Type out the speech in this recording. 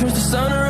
turns the sun around.